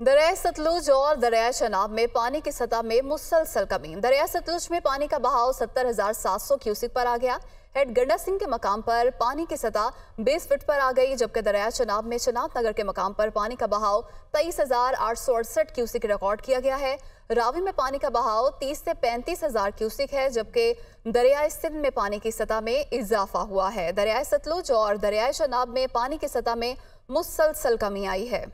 दरिया सतलुज और दरिया चनाब में पानी की सतह में मुसलसल कमी। दरिया सतलुज में पानी का बहाव सत्तर हज़ार सात सौ क्यूसिक पर आ गया। हेड गंडा सिंह के मकाम पर पानी की सतह बीस फीट पर आ गई, जबकि दरिया चनाब में चनाब नगर के मकाम पर पानी का बहाव तेईस हज़ार आठ सौ अड़सठ क्यूसिक रिकॉर्ड किया गया है। रावी में पानी का बहाव तीस से पैंतीस हज़ार क्यूसिक है, जबकि दरियाए सिंध में पानी की सतह में इजाफा हुआ है। दरियाए सतलुज और दरियाए चनाब में पानी की सतह में मुसलसल कमी आई है।